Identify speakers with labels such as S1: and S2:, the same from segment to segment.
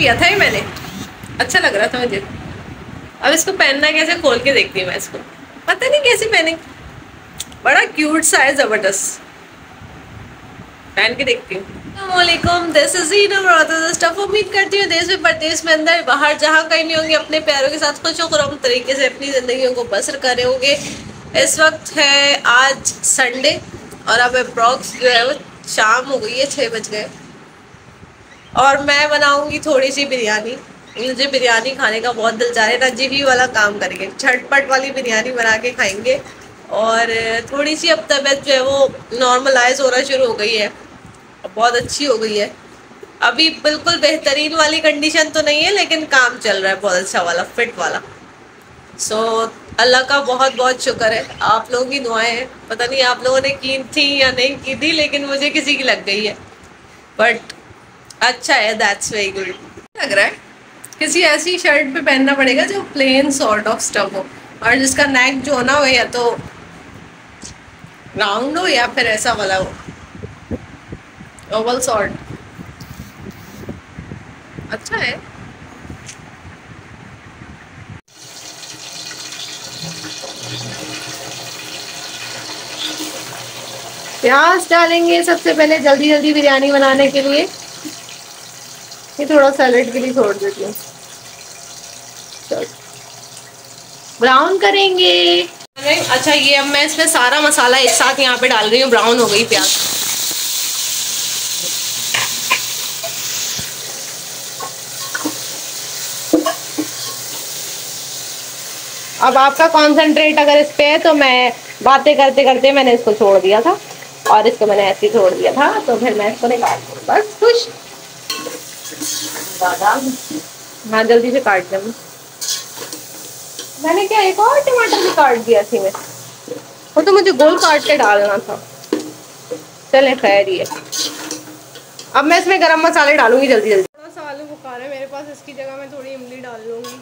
S1: लिया था ये मैंने। अच्छा लग रहा था मुझे। अब इसको पहनना कैसे? खोल के देखती हूँ मैं इसको। पता नहीं कैसे पहने। बड़ा क्यूट सा है, ज़बरदस्त। पहन के देखती हूँ। उम्मीद करती हूँ देश में, परदेश में, अंदर, बाहर, जहाँ कहीं नहीं होंगे, अपने प्यारों के साथ खुश होकर तरीके से अपनी ज़िंदगी को बसर कर रहे होंगे। इस वक्त है आज संडे और अब अप्रॉक्स जो है वो शाम हो गई है छः बज गए। और मैं बनाऊँगी थोड़ी सी बिरयानी। मुझे बिरयानी खाने का बहुत दिल चाह रहा है। नजीबी वाला काम करेंगे। झटपट वाली बिरयानी बना के खाएँगे। और थोड़ी सी अब तबीयत जो है वो नॉर्मलाइज होना शुरू हो गई है। बहुत अच्छी हो गई है। अभी बिल्कुल बेहतरीन वाली कंडीशन तो नहीं है लेकिन काम चल रहा है बहुत अच्छा वाला फिट वाला। सो so, अल्लाह का बहुत बहुत शुक्र है। आप लोगों की दुआएँ हैं। पता नहीं आप लोगों ने की थी या नहीं की थी लेकिन मुझे किसी की लग गई है। बट अच्छा है दैट्स वेरी गुड लग रहा है, किसी ऐसी शर्ट पे पहनना पड़ेगा जो प्लेन सॉर्ट ऑफ़ स्टफ़ हो, और जिसका नेक जो ना हो या तो राउंड हो या फिर ऐसा वाला हो। ओवल सॉर्ट अच्छा है। प्याज डालेंगे सबसे पहले जल्दी जल्दी बिरयानी बनाने के लिए। ये थोड़ा सैलेड के लिए छोड़ देती हूँ। ब्राउन करेंगे। अच्छा ये अब मैं इसमें सारा मसाला एक साथ यहाँ पे डाल रही हूँ ब्राउन हो गई प्याज। अब आपका कॉन्सेंट्रेट अगर इस पे है तो मैं बातें करते करते मैंने इसको छोड़ दिया था। और इसको मैंने ऐसे ही छोड़ दिया था तो फिर मैं इसको निकाल दूँ। बस खुश। हाँ जल्दी से काट दें मैंने क्या एक और टमाटर भी काट दिया थी मैं? वो तो मुझे गोल काट के डालना था। चले, खैर ही है अब मैं इसमें गरम मसाले डालूँगी जल्दी जल्दी। थोड़ा सा आलू बुखार है मेरे पास, इसकी जगह मैं थोड़ी इमली डाल लूँगी।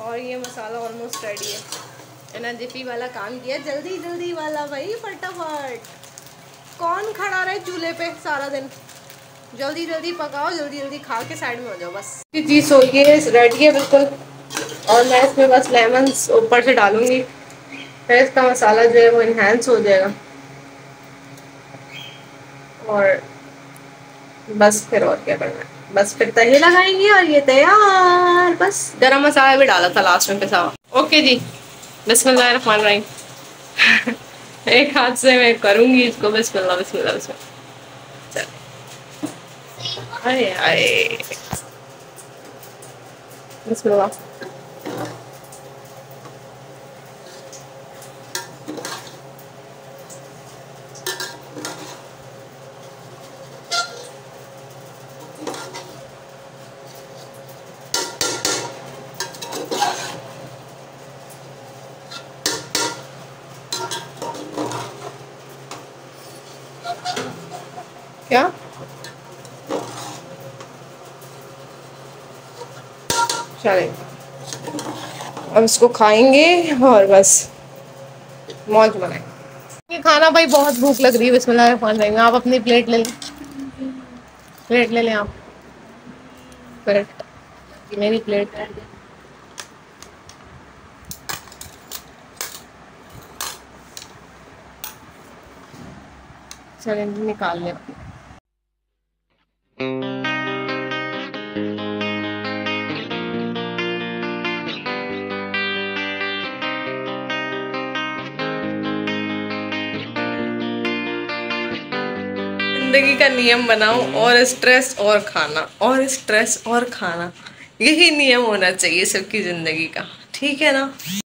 S1: और ये मसाला ऑलमोस्ट रेडी है। ना जिपी वाला काम किया। जल्दी जल्दी वाला भाई, फटाफट। कौन खड़ा रहे चूल्हे पे सारा दिन? जल्दी जल्दी पकाओ, जल्दी जल्दी खा के साइड में हो जाओ, बस। जी सो ये रेडी है बिल्कुल। और मैं इसमें बस लेमन ऊपर से डालूँगी। फिर इसका मसाला जो है वो इन्हेंस हो जाएगा। और बस फिर और क्या करना है? बस फिर तही लगाएँगे और ये तैयार। बस गरम मसाला भी डाला था लास्ट में पिसा ओके जी। बिस्मिल्लाह एक हाथ से मैं करूँगी इसको। बिस्मिल्लाह बिस्मिल्लाह बिस्मिल्लाह। आए आए बिस्मिल्लाह क्या चले। अब इसको खाएँगे और बस। मौज बनाएँगे ये खाना भाई बहुत भूख लग रही है, बिस्मिल्लाह आप अपनी प्लेट ले लें। प्लेट ले लें आप। प्लेट मेरी प्लेट। है चलें, निकाल लें ज़िंदगी का नियम बनाओ और स्ट्रेस और खाना, और स्ट्रेस और खाना। यही नियम होना चाहिए सबकी ज़िंदगी का, ठीक है ना?